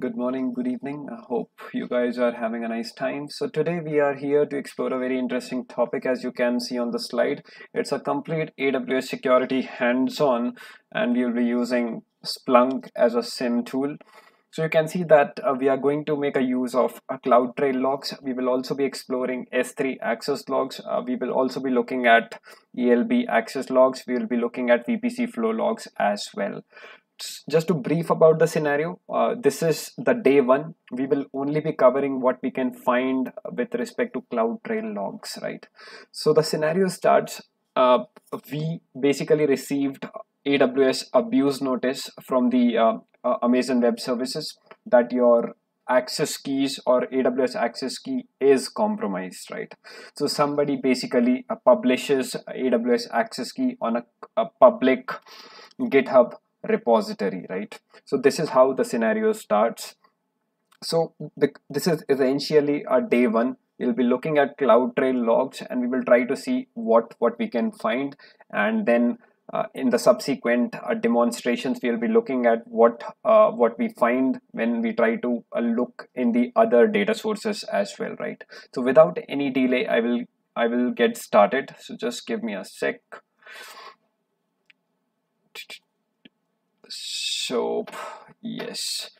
good morning, good evening. I hope you guys are having a nice time. So, today we are here to explore a very interesting topic as you can see on the slide. It's a complete AWS security hands on, and we will be using Splunk as a SIEM tool. So you can see that uh, we are going to make a use of uh, CloudTrail logs. We will also be exploring S3 access logs. Uh, we will also be looking at ELB access logs. We will be looking at VPC flow logs as well just to brief about the scenario uh, this is the day one. We will only be covering what we can find with respect to CloudTrail logs right? So the scenario starts uh, we basically received aws abuse notice from the uh, uh, amazon web services that your access keys or aws access key is compromised right? So somebody basically uh, publishes aws access key on a, a public github repository right? So this is how the scenario starts. So this is essentially a day one. We'll be looking at CloudTrail logs and we will try to see what what we can find. And then uh, in the subsequent uh, demonstrations we'll be looking at what uh, what we find when we try to uh, look in the other data sources as well right? So without any delay i will i will get started. So just give me a sec so yes.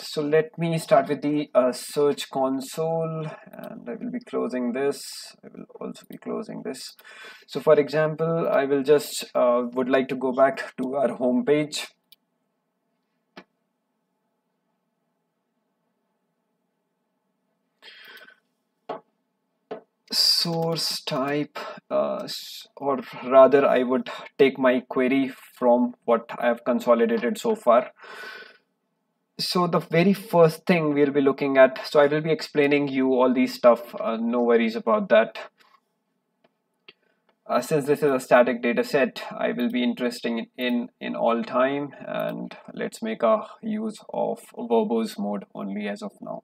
So let me start with the uh, search console and I will be closing this. I will also be closing this. So for example I will just uh, would like to go back to our home page source type uh, or rather I would take my query from what I have consolidated so far. So the very first thing we'll be looking at so I will be explaining you all these stuff uh, no worries about that. Uh, since this is a static data set I will be interested in, in in all time and let's make a use of verbose mode only as of now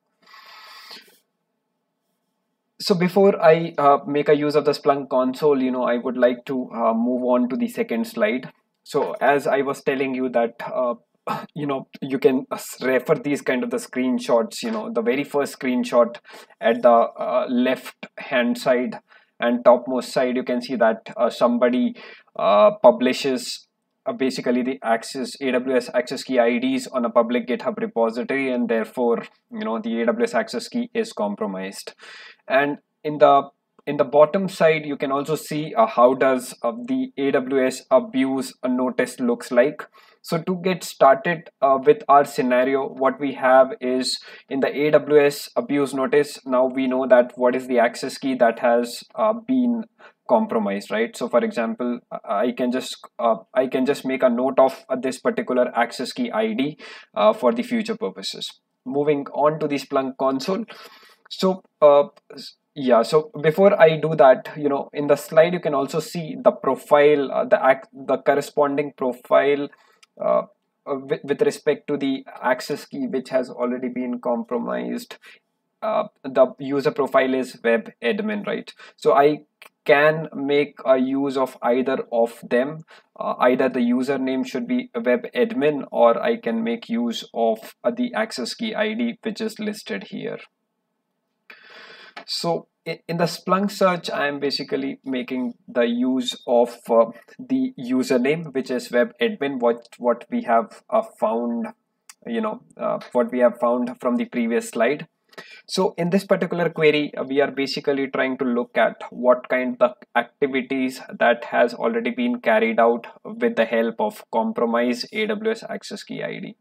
so before I uh, make a use of the Splunk console, you know, I would like to uh, move on to the second slide. So as I was telling you that, uh, you know, you can refer these kind of the screenshots, you know, the very first screenshot at the uh, left hand side and topmost side, you can see that uh, somebody uh, publishes uh, basically the access aws access key ids on a public github repository and therefore you know the aws access key is compromised. And in the in the bottom side you can also see uh, how does uh, the aws abuse notice looks like. So to get started uh, with our scenario what we have is in the aws abuse notice now we know that what is the access key that has uh, been compromised right? So for example i can just uh, i can just make a note of uh, this particular access key id for the future purposes. Moving on to the splunk console. So uh, yeah so before i do that you know in the slide you can also see the profile uh, the act the corresponding profile uh, uh, with, with respect to the access key which has already been compromised. Uh, the user profile is web admin right? So i can make a use of either of them uh, either the username should be web admin or i can make use of uh, the access key id which is listed here so in the Splunk search, I am basically making the use of uh, the username, which is web admin, what, what we have uh, found, you know, uh, what we have found from the previous slide. So in this particular query, uh, we are basically trying to look at what kind of activities that has already been carried out with the help of compromise AWS access key ID.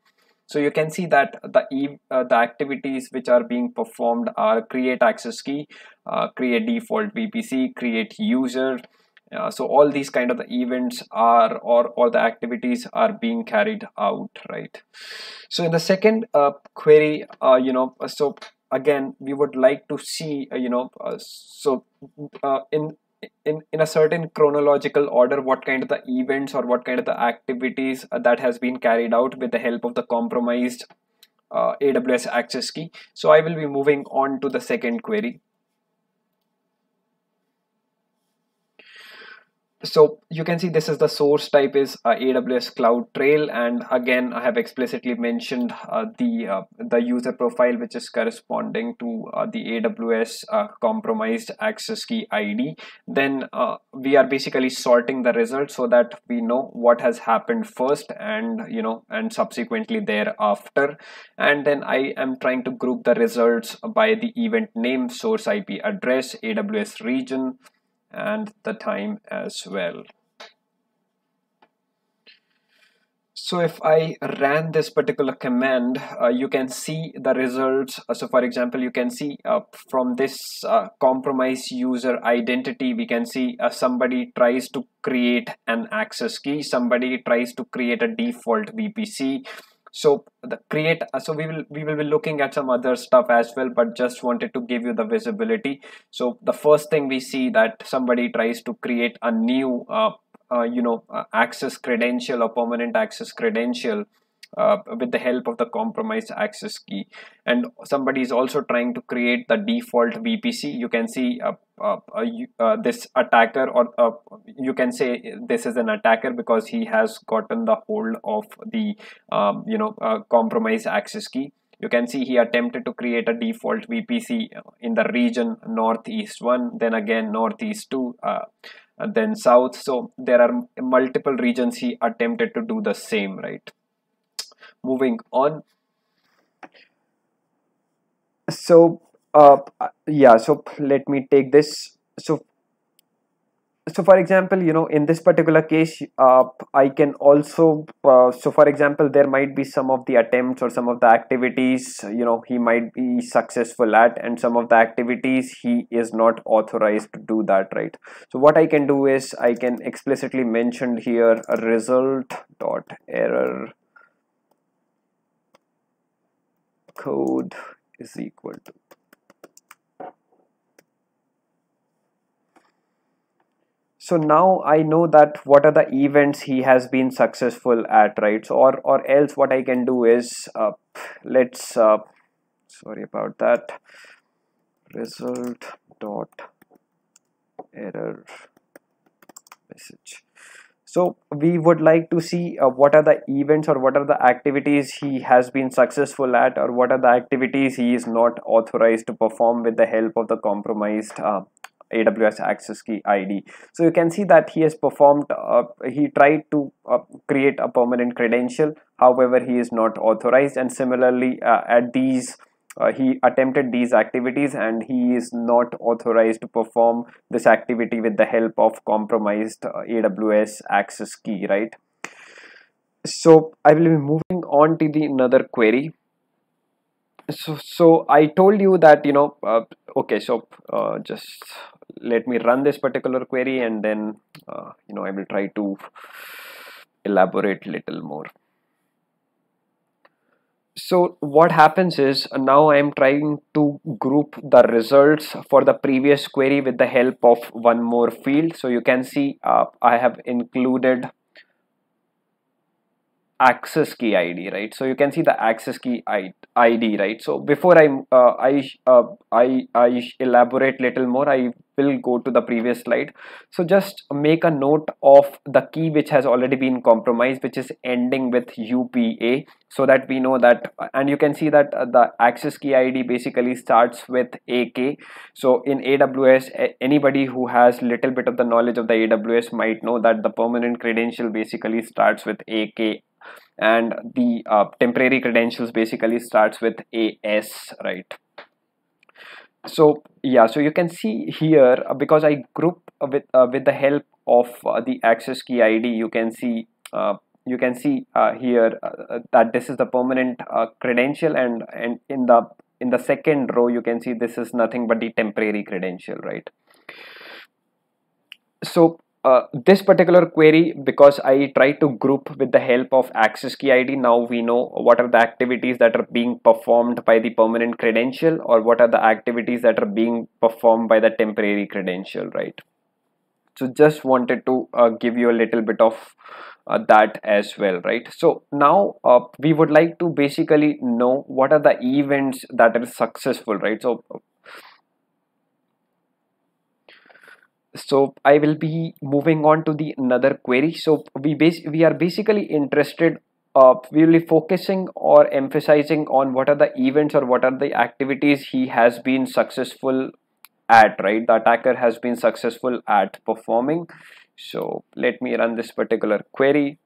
So you can see that the uh, the activities which are being performed are create access key, uh, create default VPC, create user. Uh, so all these kind of the events are or all the activities are being carried out, right? So in the second uh, query, uh, you know, so again we would like to see, uh, you know, so in in in a certain chronological order what kind of the events or what kind of the activities uh, that has been carried out with the help of the compromised uh, aws access key. So i will be moving on to the second query so you can see this is the source type is uh, aws cloud trail. And again i have explicitly mentioned uh, the uh, the user profile which is corresponding to uh, the aws uh, compromised access key id then uh, we are basically sorting the results so that we know what has happened first and you know and subsequently thereafter. And then i am trying to group the results by the event name source ip address aws region and the time as well. So if I ran this particular command, uh, you can see the results. Uh, so for example, you can see uh, from this uh, compromise user identity, we can see uh, somebody tries to create an access key, somebody tries to create a default VPC, so the create uh, so we will we will be looking at some other stuff as well but just wanted to give you the visibility. So the first thing we see that somebody tries to create a new uh, uh, you know uh, access credential or permanent access credential uh, with the help of the compromised access key. And somebody is also trying to create the default VPC you can see uh, uh, uh, uh, this attacker or uh, you can say this is an attacker because he has gotten the hold of the um, you know compromised access key. You can see he attempted to create a default VPC in the region northeast 1 then again northeast 2 then south. So there are multiple regions he attempted to do the same right moving on? So uh, yeah so let me take this. So so for example you know in this particular case uh, i can also uh, so for example there might be some of the attempts or some of the activities you know he might be successful at and some of the activities he is not authorized to do that right? So what i can do is i can explicitly mention here a result dot error code is equal to so now I know that what are the events he has been successful at right? So or or else what I can do is uh, let's uh, sorry about that. Result dot error message so we would like to see uh, what are the events or what are the activities he has been successful at or what are the activities he is not authorized to perform with the help of the compromised uh, AWS access key ID. So you can see that he has performed, uh, he tried to uh, create a permanent credential. However, he is not authorized and similarly uh, at these uh, he attempted these activities and he is not authorized to perform this activity with the help of compromised uh, AWS access key, right? So I will be moving on to the another query. So, so I told you that, you know, uh, okay, so uh, just let me run this particular query and then, uh, you know, I will try to elaborate little more so what happens is uh, now I am trying to group the results for the previous query with the help of one more field. So you can see uh, I have included access key id right? So you can see the access key id right? So before i uh, i uh, i i elaborate little more i will go to the previous slide. So just make a note of the key which has already been compromised which is ending with upa so that we know that and you can see that uh, the access key id basically starts with ak so in aws anybody who has little bit of the knowledge of the aws might know that the permanent credential basically starts with ak and the uh, temporary credentials basically starts with AS right? So yeah so you can see here uh, because I group with uh, with the help of uh, the access key ID you can see uh, you can see uh, here that this is the permanent credential and and in the in the second row you can see this is nothing but the temporary credential right? So uh, this particular query because I try to group with the help of access key ID now we know what are the activities that are being performed by the permanent credential or what are the activities that are being performed by the temporary credential right? So just wanted to uh, give you a little bit of uh, that as well right? So now uh, we would like to basically know what are the events that are successful right? So so I will be moving on to the another query. So we base we are basically interested uh, we will be focusing or emphasizing on what are the events or what are the activities he has been successful at right? The attacker has been successful at performing. So let me run this particular query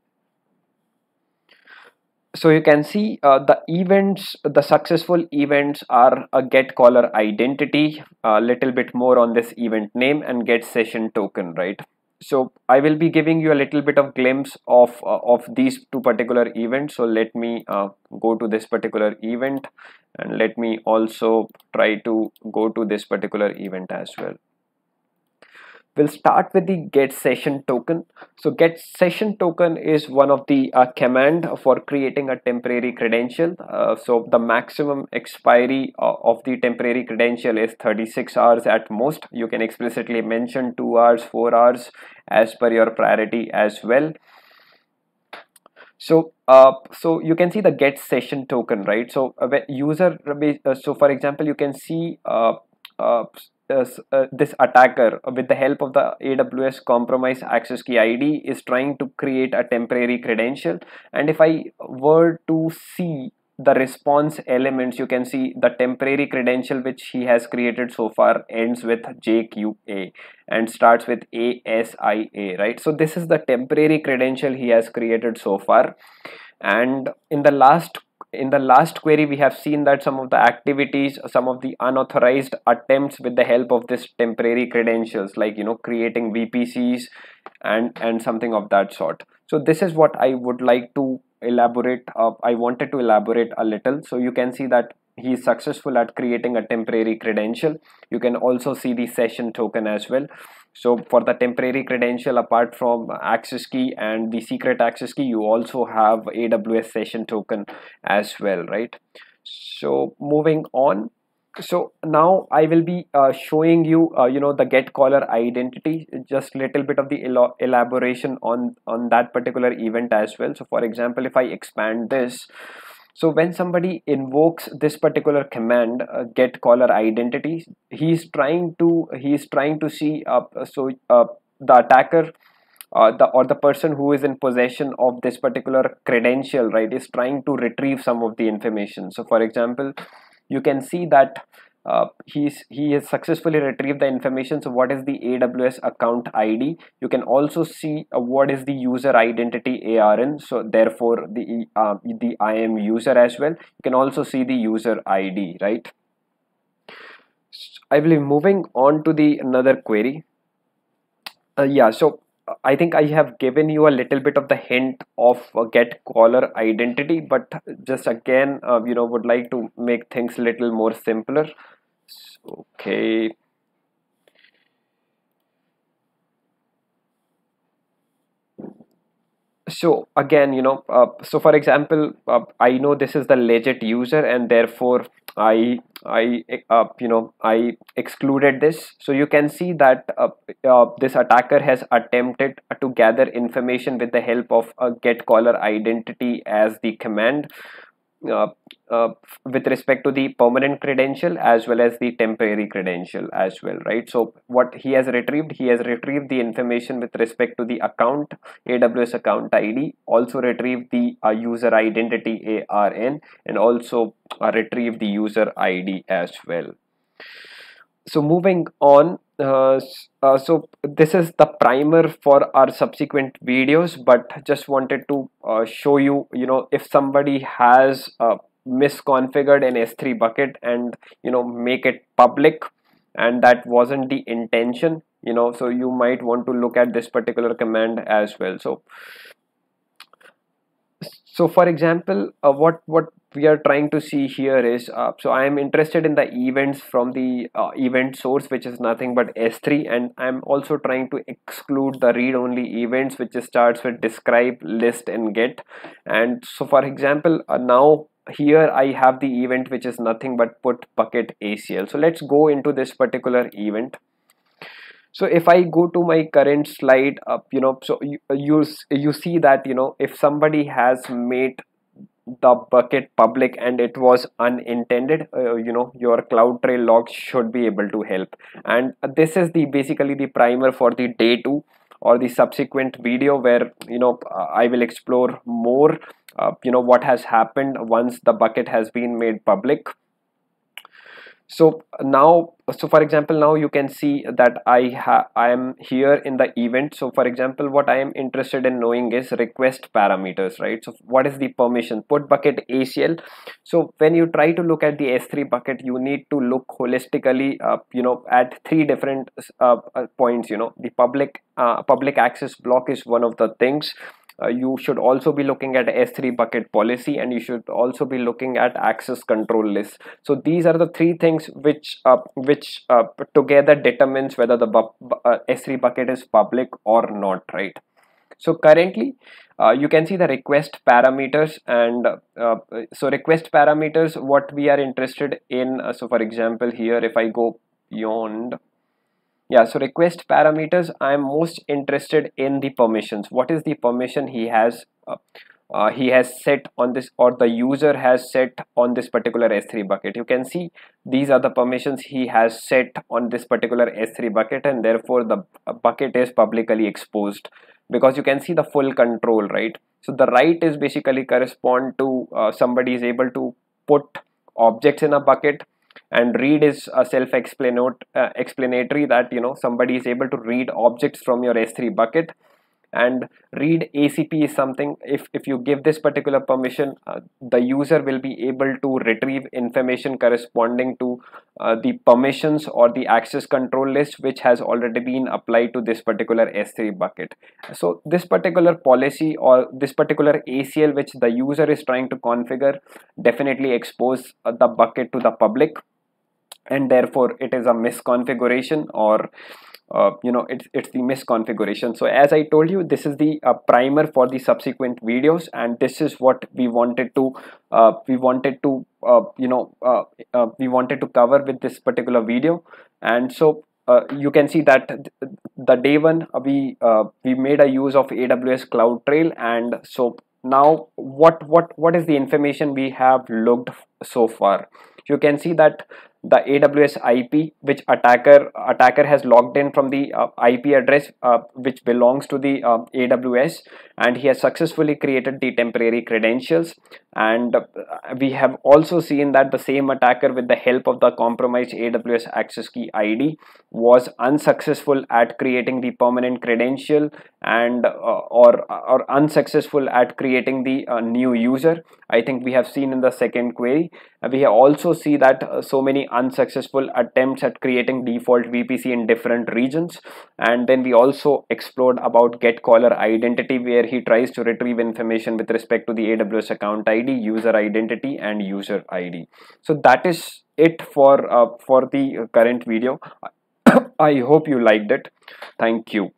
so you can see uh, the events the successful events are a get caller identity a little bit more on this event name and get session token right? So i will be giving you a little bit of glimpse of uh, of these two particular events. So let me uh, go to this particular event and let me also try to go to this particular event as well we'll start with the get session token. So get session token is one of the uh, command for creating a temporary credential. Uh, so the maximum expiry uh, of the temporary credential is 36 hours at most. You can explicitly mention 2 hours 4 hours as per your priority as well. So uh, so you can see the get session token right? So uh, user uh, so for example you can see uh, uh, this attacker with the help of the AWS compromise access key ID is trying to create a temporary credential. And if I were to see the response elements you can see the temporary credential which he has created so far ends with JQA and starts with ASIA right? So this is the temporary credential he has created so far. And in the last in the last query we have seen that some of the activities some of the unauthorized attempts with the help of this temporary credentials like you know creating vpcs and and something of that sort. So this is what i would like to elaborate uh, i wanted to elaborate a little. So you can see that he is successful at creating a temporary credential. You can also see the session token as well so for the temporary credential apart from access key and the secret access key you also have aws session token as well right? So moving on. So now i will be uh, showing you uh, you know the get caller identity. Just little bit of the elaboration on on that particular event as well. So for example if i expand this so when somebody invokes this particular command uh, get caller identity he's trying to he's trying to see uh, so uh, the attacker uh, the or the person who is in possession of this particular credential right is trying to retrieve some of the information. So for example you can see that uh, he's he has successfully retrieved the information. So what is the aws account id you can also see uh, what is the user identity arn so therefore the uh, the IAM user as well. You can also see the user id right? I will be moving on to the another query. Uh, yeah so I think I have given you a little bit of the hint of get caller identity, but just again, uh, you know, would like to make things a little more simpler okay. So again you know uh, so for example uh, i know this is the legit user and therefore i i uh, you know i excluded this. So you can see that uh, uh, this attacker has attempted to gather information with the help of a get caller identity as the command uh, with respect to the permanent credential as well as the temporary credential as well right? So what he has retrieved he has retrieved the information with respect to the account aws account id also retrieved the uh, user identity arn and also uh, retrieved the user id as well. So moving on uh, uh, so this is the primer for our subsequent videos but just wanted to uh, show you you know if somebody has uh, misconfigured an s3 bucket and you know make it public. And that wasn't the intention you know so you might want to look at this particular command as well. So so for example uh, what what we are trying to see here is uh, so I am interested in the events from the uh, event source which is nothing but S3 and I'm also trying to exclude the read only events which starts with describe list and get. And so for example uh, now here I have the event which is nothing but put bucket ACL so let's go into this particular event. So if i go to my current slide up you know so you, you you see that you know if somebody has made the bucket public and it was unintended uh, you know your CloudTrail logs should be able to help. And this is the basically the primer for the day two or the subsequent video where you know I will explore more uh, you know what has happened once the bucket has been made public. So now so for example now you can see that i have i am here in the event. So for example what i am interested in knowing is request parameters right? So what is the permission? Put bucket acl so when you try to look at the s3 bucket you need to look holistically uh, you know at three different uh, uh points you know. The public uh, public access block is one of the things uh, you should also be looking at S3 bucket policy and you should also be looking at access control list. So these are the three things which uh, which uh, together determines whether the bu uh, S3 bucket is public or not, right? So currently uh, you can see the request parameters and uh, so request parameters what we are interested in. so for example here if I go beyond yeah so request parameters i'm most interested in the permissions. What is the permission he has uh, uh, he has set on this or the user has set on this particular s3 bucket? You can see these are the permissions he has set on this particular s3 bucket and therefore the bucket is publicly exposed. Because you can see the full control right? So the right is basically correspond to uh, somebody is able to put objects in a bucket and read is a self-explanatory uh, that you know somebody is able to read objects from your s3 bucket and read ACP is something if, if you give this particular permission uh, the user will be able to retrieve information corresponding to uh, the permissions or the access control list which has already been applied to this particular S3 bucket. So this particular policy or this particular ACL which the user is trying to configure definitely expose uh, the bucket to the public and therefore it is a misconfiguration or uh, you know it's it's the misconfiguration. So as i told you this is the uh, primer for the subsequent videos and this is what we wanted to uh, we wanted to uh, you know uh, uh, we wanted to cover with this particular video. And so you can see that the day one we we made a use of aws CloudTrail and so now what what what is the information we have looked so far? You can see that the AWS IP which attacker attacker has logged in from the uh, IP address uh, which belongs to the uh, AWS and he has successfully created the temporary credentials and uh, we have also seen that the same attacker with the help of the compromised AWS access key ID was unsuccessful at creating the permanent credential and uh, or or unsuccessful at creating the uh, new user. I think we have seen in the second query. We also see that so many unsuccessful attempts at creating default VPC in different regions. And then we also explored about get caller identity where he tries to retrieve information with respect to the AWS account ID user identity and user ID so that is it for uh, for the current video. I hope you liked it. Thank you